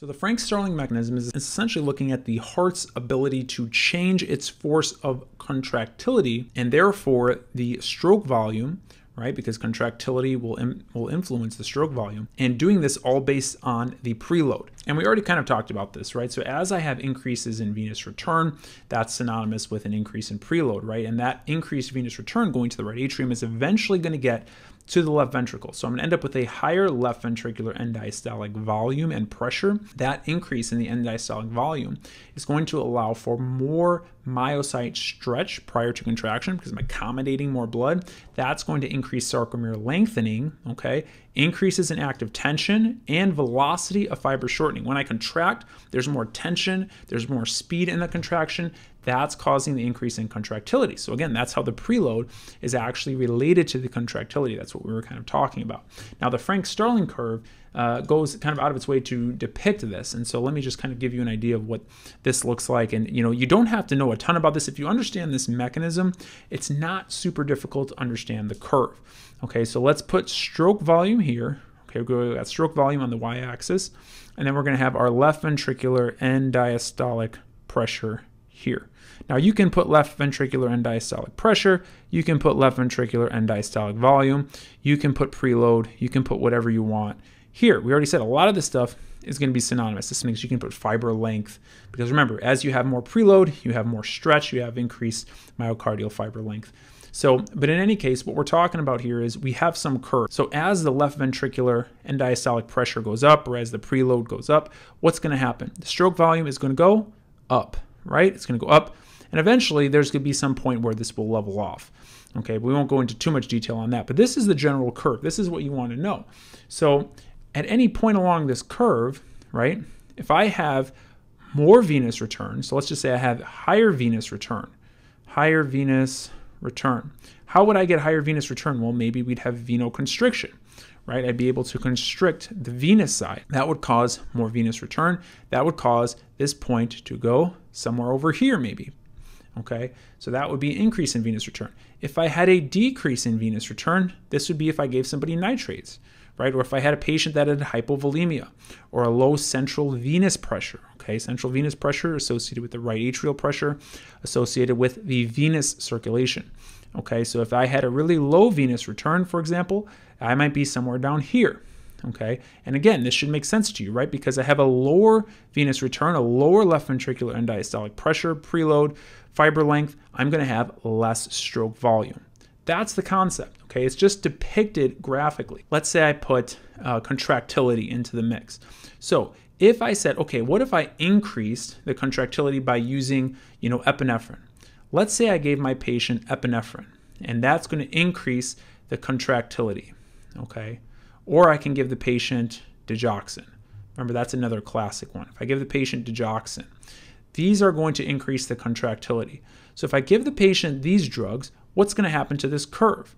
So the Frank-Starling mechanism is essentially looking at the heart's ability to change its force of contractility and therefore the stroke volume right? Because contractility will, Im- will influence the stroke volume. And doing this all based on the preload. And we already kind of talked about this, right? So as I have increases in venous return, that's synonymous with an increase in preload, right? And that increased venous return going to the right atrium is eventually going to get to the left ventricle. So I'm going to end up with a higher left ventricular end diastolic volume and pressure. That increase in the end diastolic volume is going to allow for more myocyte stretch prior to contraction because I'm accommodating more blood. That's going to increase sarcomere lengthening, okay? Increases in active tension and velocity of fiber shortening. When I contract, there's more tension, there's more speed in the contraction. That's causing the increase in contractility. So again, that's how the preload is actually related to the contractility. That's what we were kind of talking about. Now the Frank-Starling curve uh, goes kind of out of its way to depict this. And so let me just kind of give you an idea of what this looks like. And you know, you don't have to know a ton about this. If you understand this mechanism, it's not super difficult to understand the curve. Okay, so let's put stroke volume here. Okay, we've got stroke volume on the y-axis, and then we're going to have our left ventricular end diastolic pressure here. Now you can put left ventricular end diastolic pressure, you can put left ventricular end diastolic volume, you can put preload, you can put whatever you want here. We already said a lot of this stuff is going to be synonymous. This means you can put fiber length because remember, as you have more preload, you have more stretch, you have increased myocardial fiber length. So, but in any case, what we're talking about here is we have some curve. So as the left ventricular end diastolic pressure goes up or as the preload goes up, what's going to happen? The stroke volume is going to go up, right? It's going to go up. And eventually there's going to be some point where this will level off. Okay, we won't go into too much detail on that, but this is the general curve. This is what you want to know. So at any point along this curve, right, if I have more venous return, so let's just say I have higher venous return, higher venous return. How would I get higher venous return? Well, maybe we'd have venoconstriction, right? I'd be able to constrict the venous side. That would cause more venous return. That would cause this point to go somewhere over here, maybe. Okay, so that would be an increase in venous return. If I had a decrease in venous return, this would be if I gave somebody nitrates right? Or if I had a patient that had hypovolemia or a low central venous pressure, okay? Central venous pressure associated with the right atrial pressure, associated with the venous circulation, okay? So if I had a really low venous return, for example, I might be somewhere down here, okay? And again, this should make sense to you, right? Because I have a lower venous return, a lower left ventricular end diastolic pressure, preload, fiber length, I'm going to have less stroke volume. That's the concept, okay? It's just depicted graphically. Let's say I put uh, contractility into the mix. So if I said, okay, what if I increased the contractility by using, you know, epinephrine? Let's say I gave my patient epinephrine, and that's going to increase the contractility, okay? Or I can give the patient digoxin. Remember, that's another classic one. If I give the patient digoxin, these are going to increase the contractility. So if I give the patient these drugs, what's going to happen to this curve?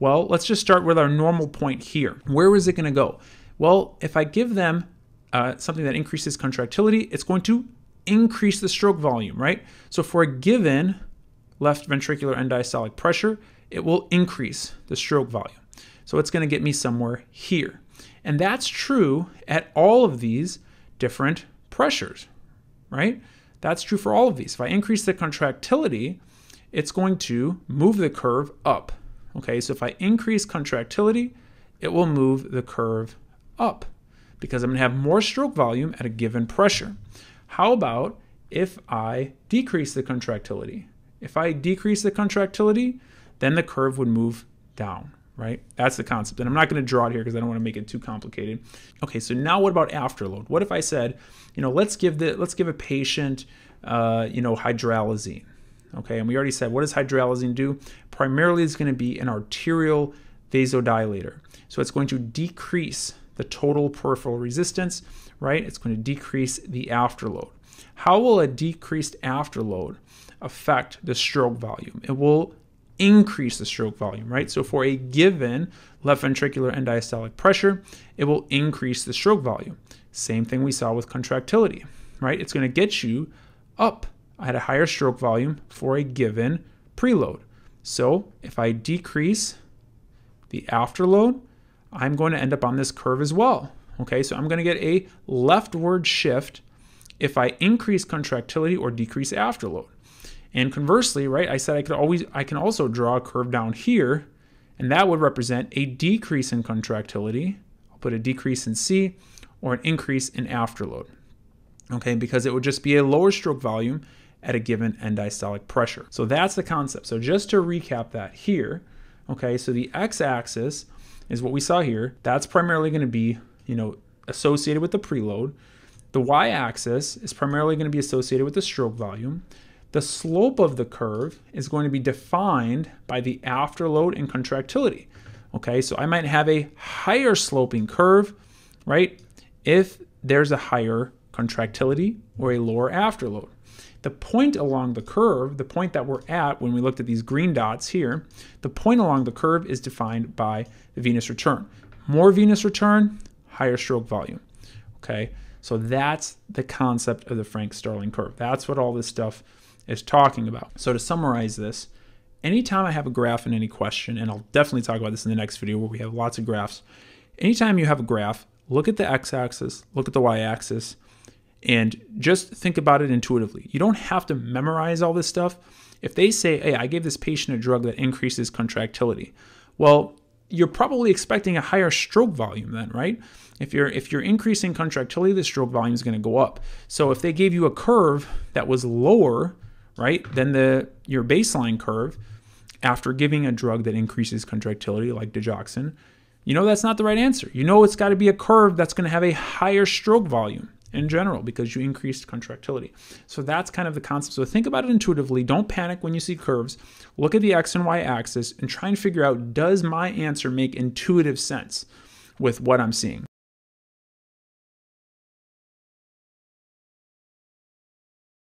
Well, let's just start with our normal point here. Where is it going to go? Well, if I give them uh, something that increases contractility, it's going to increase the stroke volume, right? So for a given left ventricular end diastolic pressure, it will increase the stroke volume. So it's going to get me somewhere here. And that's true at all of these different pressures, right? That's true for all of these. If I increase the contractility, it's going to move the curve up. Okay, so if I increase contractility, it will move the curve up because I'm going to have more stroke volume at a given pressure. How about if I decrease the contractility? If I decrease the contractility, then the curve would move down, right? That's the concept. And I'm not going to draw it here because I don't want to make it too complicated. Okay, so now what about afterload? What if I said, you know, let's give the let's give a patient, uh, you know, hydralazine. Okay, and we already said what does hydralazine do? Primarily, it's going to be an arterial vasodilator. So it's going to decrease the total peripheral resistance, right? It's going to decrease the afterload. How will a decreased afterload affect the stroke volume? It will increase the stroke volume, right? So for a given left ventricular end diastolic pressure, it will increase the stroke volume. Same thing we saw with contractility, right? It's going to get you up had a higher stroke volume for a given preload. So if I decrease the afterload, I'm going to end up on this curve as well. Okay, so I'm going to get a leftward shift if I increase contractility or decrease afterload. And conversely, right, I said I could always I can also draw a curve down here, and that would represent a decrease in contractility. I'll put a decrease in C or an increase in afterload. Okay, because it would just be a lower stroke volume at a given end diastolic pressure. So that's the concept. So just to recap that here, okay, so the x-axis is what we saw here. That's primarily going to be, you know, associated with the preload. The y-axis is primarily going to be associated with the stroke volume. The slope of the curve is going to be defined by the afterload and contractility. Okay, so I might have a higher sloping curve, right, if there's a higher contractility or a lower afterload. The point along the curve, the point that we're at when we looked at these green dots here, the point along the curve is defined by the venous return. More venous return, higher stroke volume. Okay, so that's the concept of the Frank Starling curve. That's what all this stuff is talking about. So to summarize this, anytime I have a graph in any question, and I'll definitely talk about this in the next video where we have lots of graphs, anytime you have a graph, look at the x-axis, look at the y-axis, and just think about it intuitively. You don't have to memorize all this stuff. If they say, hey, I gave this patient a drug that increases contractility, well, you're probably expecting a higher stroke volume then, right? If you're if you're increasing contractility, the stroke volume is going to go up. So if they gave you a curve that was lower right? Then the your baseline curve after giving a drug that increases contractility like digoxin, you know that's not the right answer. You know it's got to be a curve that's going to have a higher stroke volume in general because you increased contractility. So that's kind of the concept. So think about it intuitively. Don't panic when you see curves. Look at the x and y axis and try and figure out does my answer make intuitive sense with what I'm seeing?